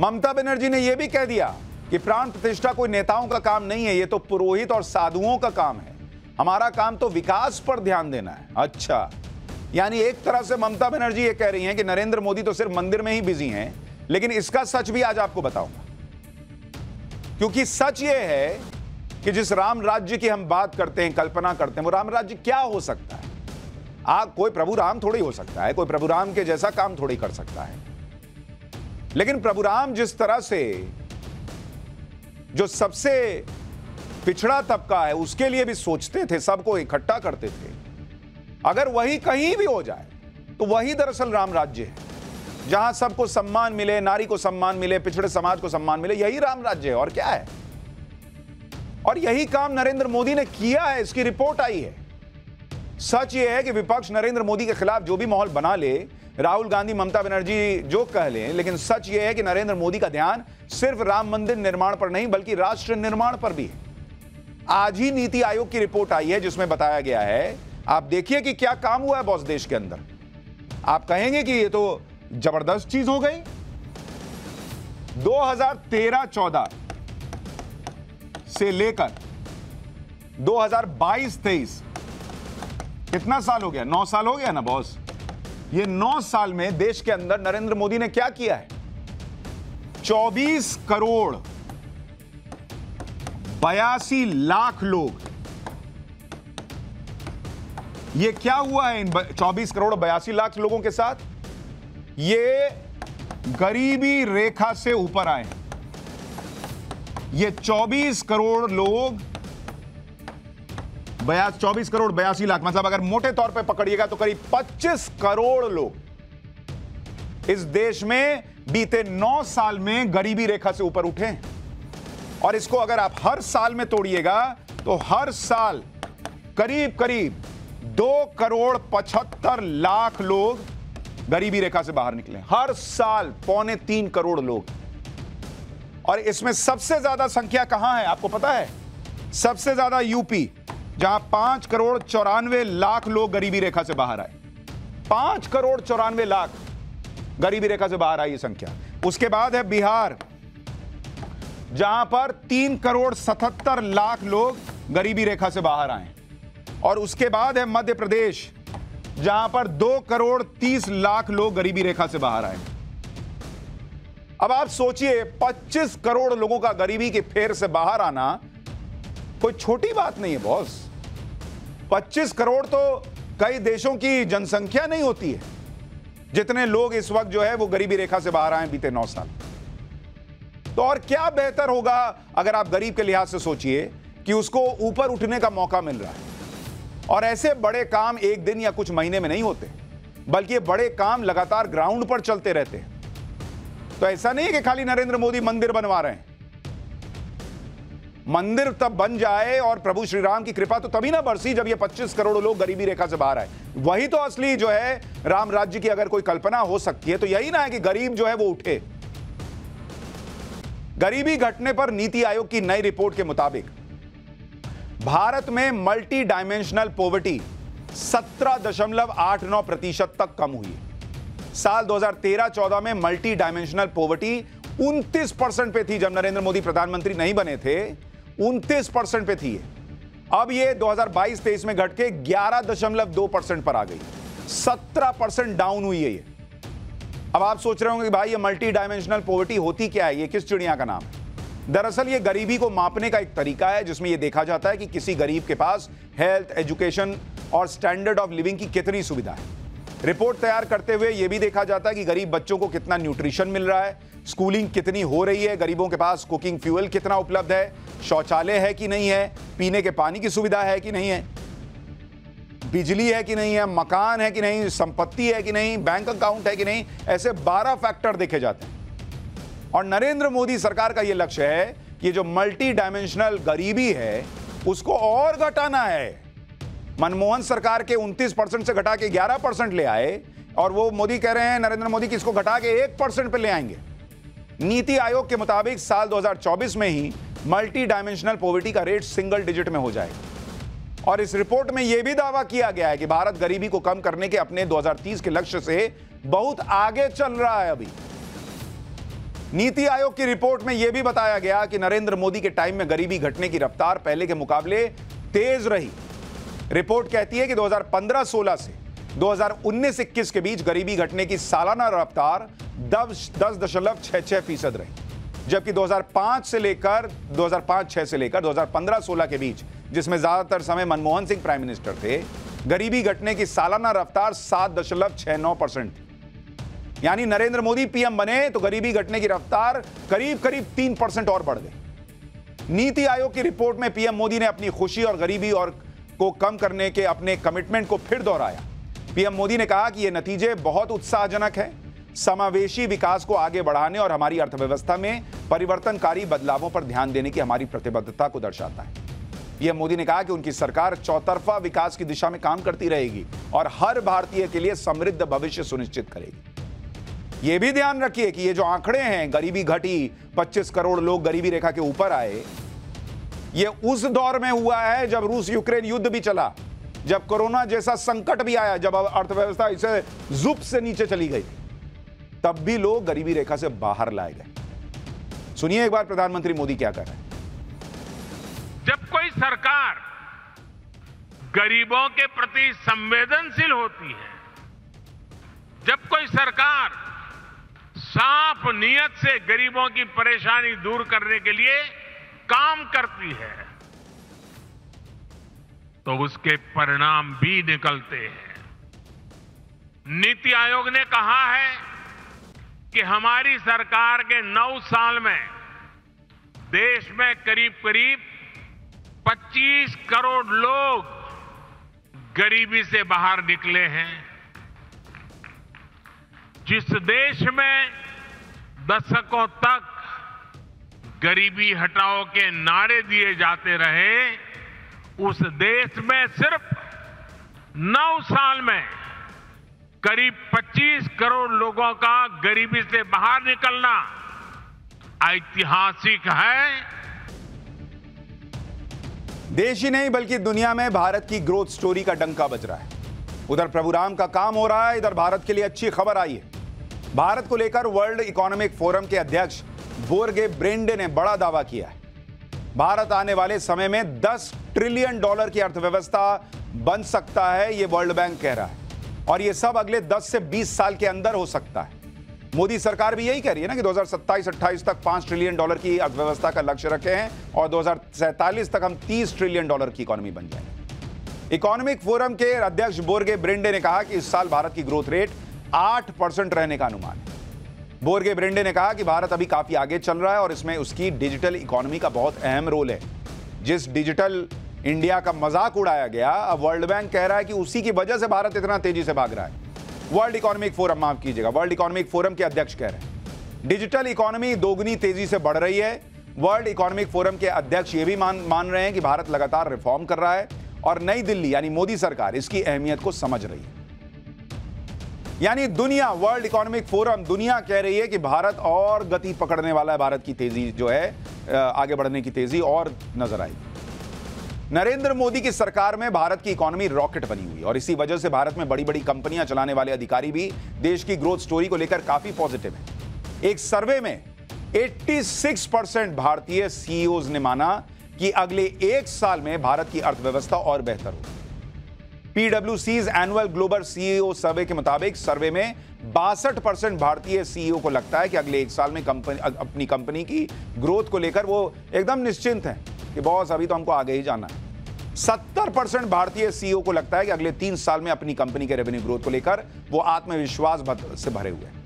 ममता बनर्जी ने यह भी कह दिया कि प्राण प्रतिष्ठा कोई नेताओं का काम नहीं है, ये तो पुरोहित और साधुओं का काम है। हमारा काम तो विकास पर ध्यान देना है। अच्छा। यानी एक तरह से ममता बनर्जी ये कह रही हैं कि नरेंद्र मोदी तो सिर्फ़ मंदिर में ही बिज़ी हैं, लेकिन इसका सच भी आज आपको बताऊँगा। क्योंकि सच ये है कि जिस राम राज्य की हम बात करते हैं, कल्पना करते हैं, वो राम राज्य क्या हो सकता है? आप कोई प्रभु राम थोड़ी हो सकता है, कोई प्रभु राम के जैसा काम थोड़ी कर सकता है। लेकिन प्रभु राम जिस तरह से, जो सबसे पिछड़ा तबका है, उसके लिए भी सोचते थे, सबको इकट्ठा करते थे, अगर वही कहीं भी हो जाए तो वही दरअसल राम राज्य है, जहाँ सबको सम्मान मिले, नारी को सम्मान मिले, पिछड़े समाज को सम्मान मिले, यही राम राज्य है, और क्या है? और यही काम नरेंद्र मोदी ने किया है, इसकी रिपोर्ट आई है। सच यह है कि विपक्ष नरेंद्र मोदी के खिलाफ जो भी माहौल बना ले, राहुल गांधी, ममता बनर्जी जो कह लें, लेकिन सच यह है कि नरेंद्र मोदी का ध्यान सिर्फ़ राम मंदिर निर्माण पर नहीं, बल्कि राष्ट्र निर्माण पर भी है। आज ही नीति आयोग की रिपोर्ट आई है, जिसमें बताया गया है, आप देखिए कि क्या काम हुआ है बॉस देश के अंदर। आप कहेंगे कि ये तो ज़बरदस्त चीज़ हो गई। 2013-14 से लेकर 2022-23 कितना साल हो गया? नौ साल हो गया ना बॉस ये नौ साल में देश के अंदर नरेंद्र मोदी ने क्या किया है? 24 करोड़ बयासी लाख लोग। ये क्या हुआ है इन 24 करोड़ बयासी लाख लोगों के साथ? ये गरीबी रेखा से ऊपर आए ये 24 करोड़ लोग बयास, चौबीस करोड़ बयासी लाख। मतलब अगर मोटे तौर पे पकड़िएगा तो करीब 25 करोड़ लोग इस देश में बीते 9 साल में गरीबी रेखा से ऊपर उठे और इसको अगर आप हर साल में तोड़िएगा तो हर साल करीब करीब दो करोड़ पचहत्तर लाख लोग गरीबी रेखा से बाहर निकले हर साल पौने तीन करोड़ लोग। और इसमें सबसे ज़्यादा संख्या कहाँ है? आपको पता है? सबसे ज़्यादा यूपी। जहाँ पाँच करोड़ चौरानवे लाख लोग गरीबी रेखा से बाहर आए। पाँच करोड़ चौरानवे लाख गरीबी रेखा से बाहर आई संख्या। उसके बाद है बिहार, जहाँ पर तीन करोड़ सतहत्तर लाख लोग गरीबी रेखा से बाहर आए। और उसके बाद है मध्य प्रदेश, जहाँ पर दो करोड़ तीस लाख लोग गरीबी रेखा से बाहर आए। अब आप सोचिए 25 करोड़ लोगों का गरीबी के फेर से बाहर आना कोई छोटी बात नहीं है, बॉस। 25 करोड़ तो कई देशों की जनसंख्या नहीं होती है। जितने लोग इस वक्त जो है वो गरीबी रेखा से बाहर आए बीते नौ साल। तो और क्या बेहतर होगा अगर आप गरीब के लिहाज से सोचिए कि उसको ऊपर उठने का मौका मिल रहा है। और ऐसे बड़े काम एक दिन या कुछ महीने में नहीं होते, बल्कि ये बड़े काम लगातार ग्राउंड पर चलते रहते हैं। तो ऐसा नहीं है कि खाली नरेंद्र मोदी मंदिर बनवा रहे हैं। मंदिर तब बन जाए और प्रभु श्री राम की कृपा तो तभी ना बरसी जब ये 25 करोड़ लोग गरीबी रेखा से बाहर आए। वही तो असली जो है, राम राज्य की अगर कोई कल्पना हो सकती है तो यही ना है कि गरीब जो है वो उठे। गरीबी घटने पर नीति आयोग की नई रिपोर्ट के मुताबिक, भारत में मल्टी डायमेंशनल पोवर्टी 17.89 प्रतिशत तक कम हुई। साल 2013-14 में मल्टी डायमेंशनल पोवर्टी 29 परसेंट पे थी, जब नरेंद्र मोदी प्रधानमंत्री नहीं बने थे। 29 परसेंट पे थी अब ये 2022-23 में घट के 11.2 परसेंट पर आ गई। 17 परसेंट डाउन हुई है ये। अब आप सोच रहे होंगे कि भाई ये मल्टी डायमेंशनल पॉवर्टी होती क्या है? ये किस चिड़िया का नाम है? दरअसल ये गरीबी को मापने का एक तरीका है, जिसमें ये देखा जाता है कि किसी गरीब के पास हेल्थ, एजुकेशन और स्टैंडर्ड ऑफ़ लिविंग की कितनी सुविधा है। रिपोर्ट तैयार करते हुए यह भी देखा जाता है कि गरीब बच्चों को कितना न्यूट्रिशन मिल रहा है, स्कूलिंग कितनी हो रही है, गरीबों के पास कुकिंग फ्यूल कितना उपलब्ध है, शौचालय है कि नहीं है, पीने के पानी की सुविधा है कि नहीं है, बिजली है कि नहीं है, मकान है कि नहीं, संपत्ति है कि नहीं, बैंक अकाउंट है कि नहीं, ऐसे 12 फैक्टर देखे जाते हैं। और नरेंद्र मोदी सरकार का यह लक्ष्य है कि जो मल्टी डायमेंशनल गरीबी है, उसको और घटाना है। मनमोहन सरकार के 29 परसेंट से घटा के 11 परसेंट ले आए और वो मोदी कह रहे हैं, नरेंद्र मोदी कि इसको घटा के एक परसेंट पे ले आएँगे। नीति आयोग के मुताबिक साल 2024 में ही मल्टी डायमेंशनल पॉवर्टी का रेट सिंगल डिजिट में हो जाएगा। और इस रिपोर्ट में यह भी दावा किया गया है कि भारत गरीबी को कम करने के अपने 2030 के लक्ष्य से बहुत आगे चल रहा है अभी। नीति आयोग की रिपोर्ट में यह भी बताया गया कि नरेंद्र मोदी के टाइम में गरीबी घटने की रफ्तार पहले के मुकाबले तेज रही। रिपोर्ट कहती है कि 2015-16 से 2019-21 के बीच गरीबी घटने की सालाना रफ्तार दस दशमलव छह छह फ़ीसद रही। जबकि 2005 से लेकर 2005-6 से लेकर 2015-16 के बीच, जिसमें ज़्यादातर समय मनमोहन सिंह प्राइम मिनिस्टर थे, गरीबी घटने की सालाना रफ्तार सात दशमलव छह नौ परसेंट। यानी नरेंद्र मोदी पीएम बने तो गरीबी घटने की रफ्तार करीब करीब तीन परसेंट और बढ़ गई। नीति आयोग की रिपोर्ट में पीएम मोदी ने अपनी खुशी और गरीबी और को कम करने के अपने कमिटमेंट को फिर दोहराया। पीएम मोदी ने कहा कि ये नतीजे बहुत उत्साहजनक हैं। समावेशी विकास को आगे बढ़ाने और हमारी अर्थव्यवस्था में परिवर्तनकारी बदलावों पर ध्यान देने की हमारी प्रतिबद्धता को दर्शाता है। पीएम मोदी ने कहा कि उनकी सरकार चौतरफा विकास की दिशा में काम करती रहेगी और हर भारतीय के लिए समृद्ध भविष्य सुनिश्चित करेगी। यह भी ध्यान रखिए कि ये जो आंकड़े हैं, गरीबी घटी 25 करोड़ लोग गरीबी रेखा के ऊपर आए ये उस दौर में हुआ है जब रूस यूक्रेन युद्ध भी चला, जब कोरोना जैसा संकट भी आया, जब अर्थव्यवस्था इसे जुप से नीचे चली गई, तब भी लोग गरीबी रेखा से बाहर लाए गए। सुनिए एक बार प्रधानमंत्री मोदी क्या कर रहे हैं। जब कोई सरकार गरीबों के प्रति संवेदनशील होती है, जब कोई सरकार साफ़ नीयत से गरीबों की परेशानी दूर करने के लिए काम करती है तो उसके परिणाम भी निकलते हैं। नीति आयोग ने कहा है कि हमारी सरकार के नौ साल में देश में करीब करीब 25 करोड़ लोग गरीबी से बाहर निकले हैं। जिस देश में दशकों तक गरीबी हटाओ के नारे दिए जाते रहे, उस देश में सिर्फ़ नौ साल में करीब 25 करोड़ लोगों का गरीबी से बाहर निकलना ऐतिहासिक है। देश ही नहीं, बल्कि दुनिया में भारत की ग्रोथ स्टोरी का डंका बज रहा है। उधर प्रभुराम का काम हो रहा है, इधर भारत के लिए अच्छी खबर आई है। भारत को लेकर वर्ल्ड इकोनॉमिक फोरम के अध्यक्ष बोर्गे ब्रेंडे ने बड़ा दावा किया है। भारत आने वाले समय में 10 ट्रिलियन डॉलर की अर्थव्यवस्था बन सकता है यह वर्ल्ड बैंक कह रहा है। और यह सब अगले 10 से 20 साल के अंदर हो सकता है। मोदी सरकार भी यही कह रही है ना कि 2027-28 तक 5 ट्रिलियन डॉलर की अर्थव्यवस्था का लक्ष्य रखे हैं और 2047 तक हम 30 ट्रिलियन डॉलर की इकोनॉमी बन जाएँगे। इकोनॉमिक फोरम के अध्यक्ष बोर्गे ब्रेंडे ने कहा कि इस साल भारत की ग्रोथ रेट आठ परसेंट रहने का अनुमान है। बोर्गे ब्रेंडे ने कहा कि भारत अभी काफ़ी आगे चल रहा है और इसमें उसकी डिजिटल इकोनॉमी का बहुत अहम रोल है। जिस डिजिटल इंडिया का मज़ाक उड़ाया गया, अब वर्ल्ड बैंक कह रहा है कि उसी की वजह से भारत इतना तेज़ी से भाग रहा है। वर्ल्ड इकोनॉमिक फोरम, माफ़ कीजिएगा, वर्ल्ड इकोनॉमिक फोरम के अध्यक्ष कह रहे हैं। डिजिटल इकोनॉमी दोगुनी तेज़ी से बढ़ रही है। वर्ल्ड इकोनॉमिक फोरम के अध्यक्ष ये भी मान मान रहे हैं कि भारत लगातार रिफॉर्म कर रहा है और नई दिल्ली, यानी मोदी सरकार, इसकी अहमियत को समझ रही है। यानी दुनिया वर्ल्ड इकोनॉमिक फोरम दुनिया कह रही है कि भारत और गति पकड़ने वाला है, भारत की तेज़ी जो है आगे बढ़ने की तेज़ी और नज़र आई नरेंद्र मोदी की सरकार में भारत की इकोनॉमी रॉकेट बनी हुई और इसी वजह से भारत में बड़ी बड़ी कंपनियाँ चलाने वाले अधिकारी भी देश की ग्रोथ स्टोरी को लेकर काफ़ी पॉजिटिव है। एक सर्वे में 86 परसेंट भारतीय सीईओ ने माना कि अगले एक साल में भारत की अर्थव्यवस्था और बेहतर होगी। पीडब्ल्यूसीज एनुअल ग्लोबल सीईओ सर्वे के मुताबिक सर्वे में बासठ परसेंट भारतीय सीईओ को लगता है कि अगले एक साल में कंपनी अपनी कंपनी की ग्रोथ को लेकर वो एकदम निश्चिंत हैं कि बॉस, अभी तो हमको आगे ही जाना है। सत्तर परसेंट भारतीय सीईओ को लगता है कि अगले तीन साल में अपनी कंपनी के रेवेन्यू ग्रोथ को लेकर वो आत्मविश्वास से भरे हुए हैं।